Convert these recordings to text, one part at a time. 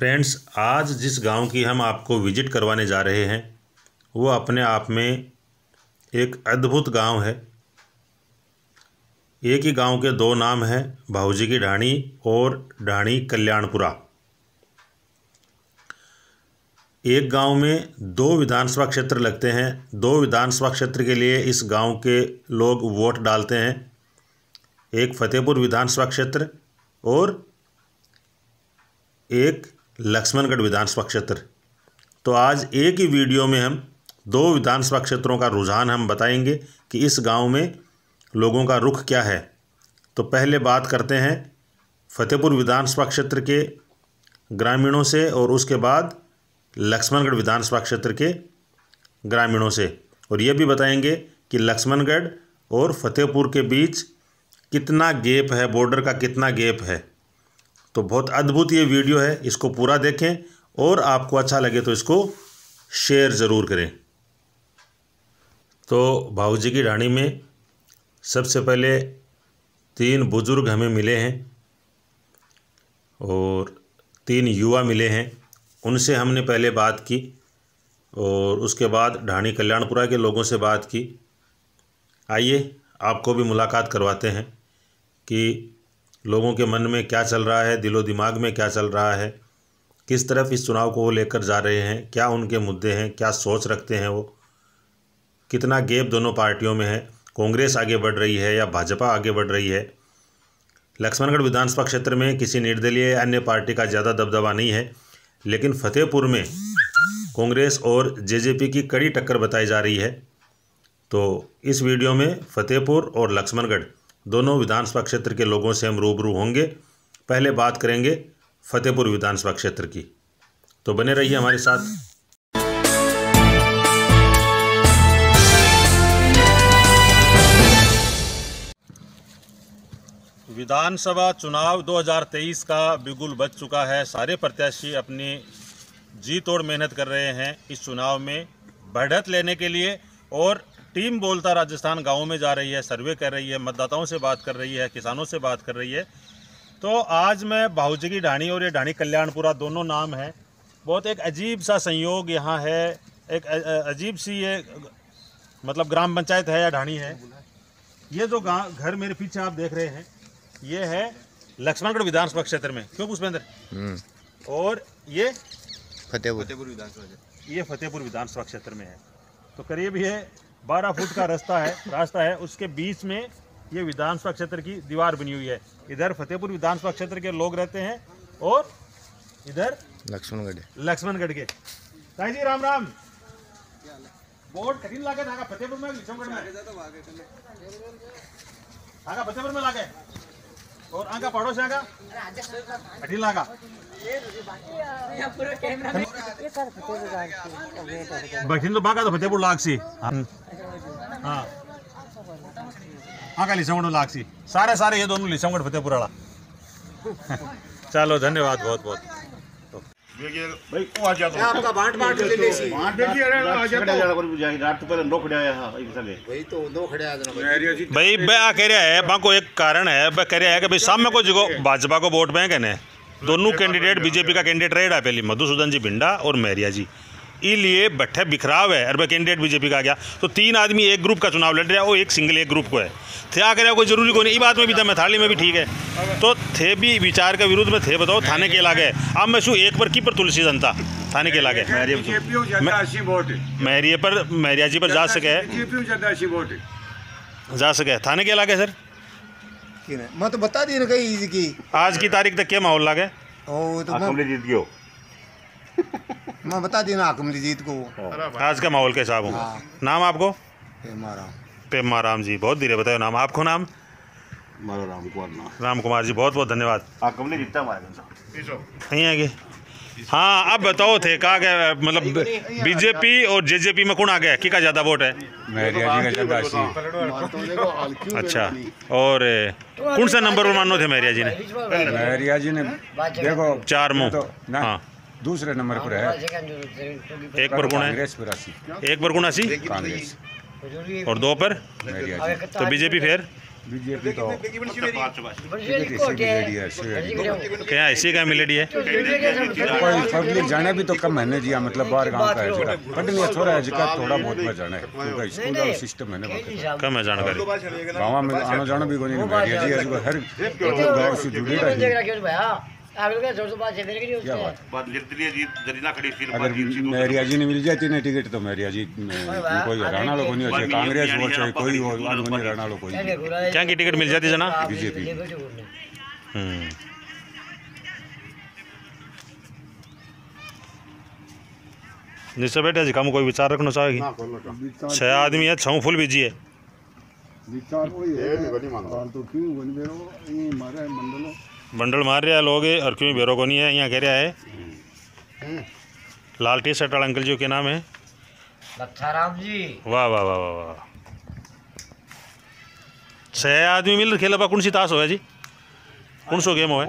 Friends, आज जिस गाँव की हम आपको विज़िट करवाने जा रहे हैं, वो अपने आप में एक अद्भुत गाँव है। एक ही गाँव के दो नाम हैं, भाऊजी की ढाणी और ढाणी कल्याणपुरा। एक गाँव में दो विधानसभा क्षेत्र लगते हैं। दो विधानसभा क्षेत्र के लिए इस गाँव के लोग वोट डालते हैं। एक फतेहपुर विधानसभा क्षेत्र और एक लक्ष्मणगढ़ विधानसभा क्षेत्र। तो आज एक ही वीडियो में हम दो विधानसभा क्षेत्रों का रुझान हम बताएँगे कि इस गाँव में लोगों का रुख क्या है। तो पहले बात करते हैं फतेहपुर विधानसभा क्षेत्र के ग्रामीणों से और उसके बाद लक्ष्मणगढ़ विधानसभा क्षेत्र के ग्रामीणों से। और ये भी बताएँगे कि लक्ष्मणगढ़ और फतेहपुर के बीच कितना गैप है, बॉर्डर का कितना गैप है। तो बहुत अद्भुत ये वीडियो है, इसको पूरा देखें और आपको अच्छा लगे तो इसको शेयर ज़रूर करें। तो भाऊजी की ढाणी में सबसे पहले तीन बुज़ुर्ग हमें मिले हैं और तीन युवा मिले हैं। उनसे हमने पहले बात की और उसके बाद ढाणी कल्याणपुरा के लोगों से बात की। आइए, आपको भी मुलाकात करवाते हैं कि लोगों के मन में क्या चल रहा है, दिलो दिमाग में क्या चल रहा है, किस तरफ़ इस चुनाव को वो लेकर जा रहे हैं, क्या उनके मुद्दे हैं, क्या सोच रखते हैं वो, कितना गैप दोनों पार्टियों में है, कांग्रेस आगे बढ़ रही है या भाजपा आगे बढ़ रही है। लक्ष्मणगढ़ विधानसभा क्षेत्र में किसी निर्दलीय या अन्य पार्टी का ज़्यादा दबदबा नहीं है, लेकिन फतेहपुर में कांग्रेस और जेजेपी की कड़ी टक्कर बताई जा रही है। तो इस वीडियो में फतेहपुर और लक्ष्मणगढ़ दोनों विधानसभा क्षेत्र के लोगों से हम रूबरू होंगे। पहले बात करेंगे फतेहपुर विधानसभा क्षेत्र की। तो बने रहिए हमारे साथ। विधानसभा चुनाव 2023 का बिगुल बज चुका है। सारे प्रत्याशी अपनी जी तोड़ मेहनत कर रहे हैं। इस चुनाव में बढ़त लेने के लिए और टीम बोलता राजस्थान गाँव में जा रही है सर्वे कर रही है मतदाताओं से बात कर रही है किसानों से बात कर रही है। तो आज मैं बाहुजी की ढाणी और ये ढाणी कल्याणपुरा दोनों नाम है। बहुत एक अजीब सा संयोग यहाँ है एक अजीब सी ये मतलब ग्राम पंचायत है या ढाणी है। ये जो गाँव घर मेरे पीछे आप देख रहे हैं ये है लक्ष्मणगढ़ विधानसभा क्षेत्र में। क्यों पुष्पेंद्र हम्म। और ये फतेहपुर। फतेहपुर विधानसभा ये फतेहपुर विधानसभा क्षेत्र में है। तो करीब ये बारह फुट का रास्ता है रास्ता है उसके बीच में ये विधानसभा क्षेत्र की दीवार बनी हुई है। इधर फतेहपुर विधानसभा क्षेत्र के लोग रहते हैं और इधर लक्ष्मणगढ़। लक्ष्मणगढ़ के। ताई जी राम राम। बोर्ड कठिन लागे था फतेहपुर में लक्ष्मणगढ़ में। आगा फतेहपुर में लागे। और आगा पड़ोस आगा? कठिन लागा बठिन तो बागा तो फतेहपुर लागसी हाँ हाँ का लागसी सारे सारे ये दोनों लिसमगढ़ फतेहपुर वाला चलो धन्यवाद बहुत बहुत भाई को आ जाता आपका बांट बांट ले ले सी बांट देखिए अरे आ जाता है पर जाके रात खड़े आया हाँ एक सले भाई तो दो खड़े आ जाना भाई बे आ कह रहा है बाको एक कारण है बे कह रहा है कि भाई सामने को जगो भाजपा को वोट बैंक है दोनों कैंडिडेट बीजेपी का कैंडिडेट रहा पहली मधुसूदन जी भिंडा और मैरिया जी। इसलिए बट्ठे बिखराव है अरबा कैंडिडेट बीजेपी का गया। तो तीन आदमी एक ग्रुप का चुनाव लड़ रहा है वो एक सिंगल एक ग्रुप को है। थे आ करे कोई ज़रूरी को नहीं बात में भी था मैं थाली में भी ठीक है। तो थे भी विचार के विरुद्ध में थे बताओ थाने के लागे। अब मैं शू एक पर की पर तुलसी जनता? थाने के लागे। मैरिए पर मैरिया जी पर जा सके जा सके थाने के लागे सर? मैं तो बता दी ना कहीं की। आज की तारीख तक क्या माहौल लागे ओ तो मैं जीत गयो मैं बता दी ना जीत को। आज का माहौल के हिसाब हूँ। हाँ। नाम आपको? पेमा पेमा राम जी बहुत धीरे बताओ नाम। आपको नाम? राम कुमार राम कुमार जी बहुत बहुत धन्यवाद जीतता हमारे कहीं आगे हाँ अब बताओ थे कहा गया मतलब बीजेपी और जेजेपी में कौन आ गया? कि का ज़्यादा वोट है? अच्छा और कौन सा नंबर पर मानो थे मैरिया जी ने? मैरिया जी ने देखो चार मुँह। तो हाँ। दूसरे नंबर पर है। एक पर कौन है? एक पर कौन कांग्रेस। और दो पर? तो बीजेपी फिर? बीजेपी तो है क्या इसी का मिलेडी है। पब्लिक जाने भी तो कम है जी मतलब बाहर गाँव का है जगह पढ़ने थोड़ा है जगह थोड़ा बहुत में जाना है। क्योंकि स्कूल का सिस्टम है ना कम है जानकारी। गाँव में आना जाना भी कोई नहीं जी हर गाँव से जुड़ेगा ही। क्या बात? बात लिख दिया जी जरीना खड़ी थी अगर मेरिया जी ने मिल जाती ना टिकट तो मेरिया जी कोई राणा लोग नहीं हो कांग्रेस हो चाहे कोई हो नहीं राणा लोग कोई क्या की टिकट मिल जाती जना बीजेपी। हम्म। नीचे बैठे जी कम कोई विचार रखना चाहेगी? छह आदमी है छह फुल बीजी है। विचार वही है? तो क्यों बन गए ये मारे मंडलों। बंडल मार रहा है लोग और क्यों बेरो को नहीं है? यहाँ कह रहा है लाल टी शर्ट वाला अंकल जी के नाम है। लक्षाराम जी। वाह वाह वाह वाह वाह। छह आदमी मिल खेला बा कौन सी ताश होया जी? कौन सो गेम हो है।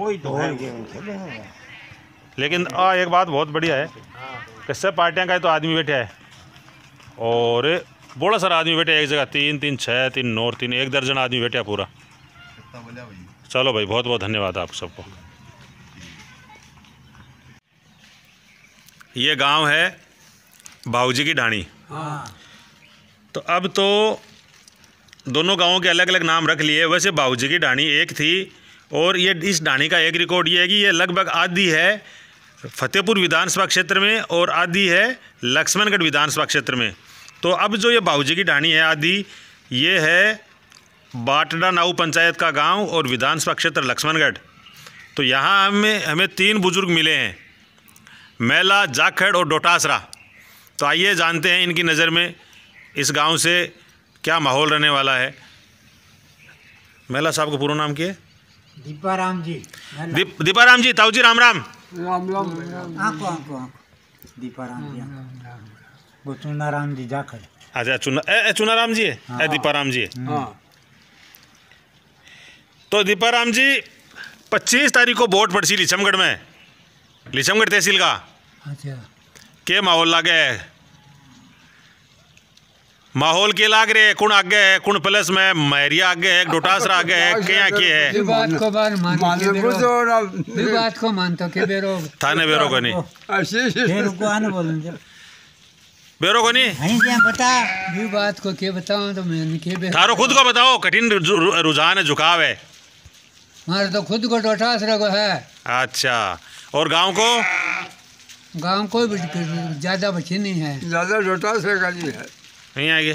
लेकिन आ एक बात बहुत बढ़िया है कि सब पार्टियाँ का है तो आदमी बैठे है। और बड़ा सारा आदमी बैठे है एक जगह तीन तीन छः तीन नौ तीन एक दर्जन आदमी बैठे है पूरा। चलो भाई बहुत बहुत धन्यवाद आप सबको। ये गाँव है बाऊजी की ढाणी तो अब तो दोनों गाँवों के अलग अलग नाम रख लिए, वैसे बाऊजी की ढाणी एक थी और ये इस ढाणी का एक रिकॉर्ड ये है कि ये लगभग आधी है फतेहपुर विधानसभा क्षेत्र में और आधी है लक्ष्मणगढ़ विधानसभा क्षेत्र में। तो अब जो ये बाऊजी की ढाणी है आधी, ये है बाटडा नाऊ पंचायत का गाँव और विधानसभा क्षेत्र लक्ष्मणगढ़। तो यहाँ हमें हमें तीन बुज़ुर्ग मिले हैं मैला जाखड़ और डोटासरा। तो आइए जानते हैं इनकी नज़र में इस गाँव से क्या माहौल रहने वाला है। मैला साहब का पूरा नाम क्या है? दीपाराम जी दीप दीपाराम जी ताऊ जी राम राम। आंको आंको आंको दीपाराम जी वो चुनाराम जी जाखड़। अच्छा चुना ए, ए चुनाराम जी है? ए दीपाराम जी है। तो दीपाराम जी पच्चीस तारीख को वोट पड़सी लिचमगढ़ में। लिचमगढ़ तहसील का। अच्छा। के माहौल लागे? है माहौल के लाग रहे कुण आगे है? कुण प्लस में? मैरिया आगे है? डोटासरा आगे है? क्या के है? बात को बार मान के बेरो ये बात को मानतो के बेरो थाने बेरो को नहीं फिर को आने बोलन जब बेरो को नहीं जी बता। ये बात को के बताऊँ तो मैं के बेरो थारो खुद को बताओ कठिन रुझान है झुकाव है। मारे तो खुद को डोटास रखो है। अच्छा। और गाँव को? गाँव को भी ज़्यादा बची नहीं है। ज़्यादा लोटा से गाली है। नहीं आएँगे?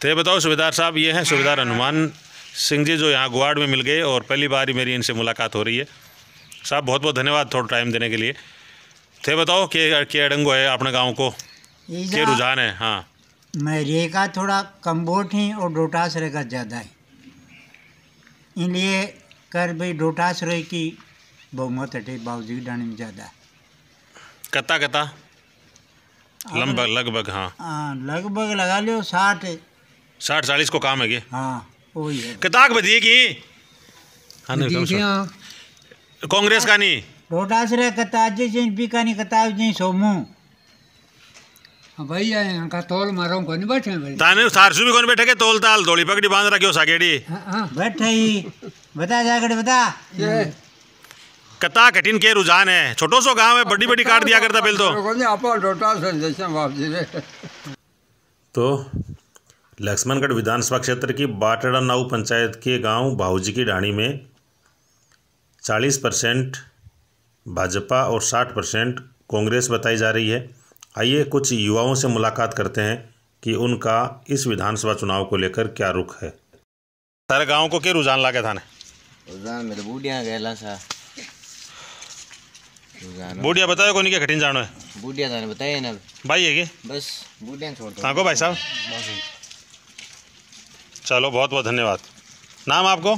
तो ये बताओ सुबेदार साहब ये हैं सुबेदार हनुमान सिंह जी जो यहाँ गुवाड़ में मिल गए और पहली बार ही मेरी इनसे मुलाकात हो रही है। साहब बहुत बहुत धन्यवाद थोड़ा टाइम देने के लिए। थे बताओ के के अडंगो है अपने गाँव को? के रुझान है? हाँ। मैं रेखा थोड़ा कम वोट ही और डोटास रेखा ज़्यादा है। इसलिए कर भाई डोटासरे की बहुमत हटे बाबूजी डाणी में ज़्यादा। कता कता? लगभग लगभग हाँ। हाँ, लगभग लगा लो साठ। साठ चालीस को काम है कि हाँ वही है। कताक बदिए की? हाँ। कांग्रेस का नहीं? डोटासरे कताज जी पीका नहीं कताब जी सोमू। हाँ भाई यहाँ का तोल मारो बैठे भाई? ताने सारसू भी कौन बैठे के तोल ताल? धोली पगड़ी बाँध रखियो सागेड़ी हाँ हाँ। बैठे ही बता बता। कता कठिन के रुझान है। छोटो सो गाँव है बड़ी बड़ी काट दिया करता पहले तो। रे। तो लक्ष्मणगढ़ विधानसभा क्षेत्र की बाटड़ा नाऊ पंचायत के गाँव भाऊजी की ढाणी में 40 परसेंट भाजपा और 60 परसेंट कांग्रेस बताई जा रही है। आइए कुछ युवाओं से मुलाकात करते हैं कि उनका इस विधानसभा चुनाव को लेकर क्या रुख है। सारे गाँव को क्या रुझान लागे था रुझान में तो बूढ़िया गैला सा बूढ़िया बताओ कौन क्या कठिन जानो है? बूढ़िया थाने बताइए ना। भाई है कि बस बूढ़िया छोड़ दो। को भाई साहब। चलो बहुत बहुत धन्यवाद। नाम आपको?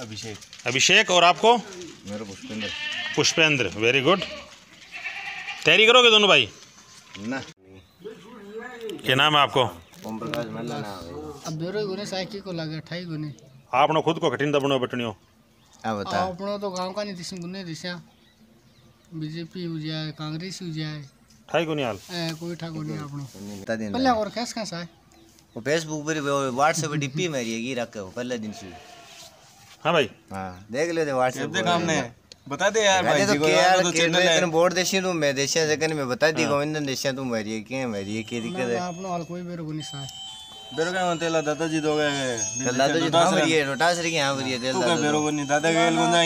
अभिषेक। अभिषेक और आपको? मेरा पुष्पेंद्र। पुष्पेंद्र वेरी गुड तैयारी करोगे दोनों भाई? ना। क्या नाम है आपको? ओम को लगे अठाई खुद को कठिन दबनो बटनियो हाँ, आ तो गाँव का नहीं दिसन गुने दिसा बीजेपी हो जाए कांग्रेस हो जाए। ठाई गुने हाल। ए कोई ठा गुने आपनो। पहले और कैस का साए वो फेसबुक पर व्हाट्सएप डीपी मेरी है की रखे हो पहले दिन से। हाँ भाई। हाँ देख लेते व्हाट्सएप पे काम नहीं है बता दे यार भाई तो के यार तो चैनल है तने बोर्ड देसी तू मैं देसी जगन में बता दी गोविंद देसी तू मरिए के मरिए के दिक्कत है? आपनो हाल कोई बेरो कोनी सा बेरो के तेला दादाजी दोगे। दादाजी हाँ मरिए रोटास रे हाँ मरिए तेला बेरो कोनी दादा के गुंदा